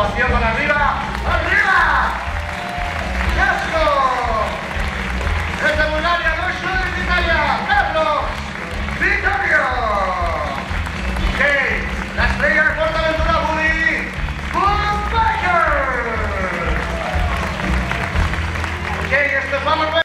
ovación para arriba. ¡Arriba! ¡Casco! Desde Bulgaria, Lucho de Italia, Carlos Vittorio. Ok, la estrella de Portaventura Bully, Boom Biker. Ok, estos vamos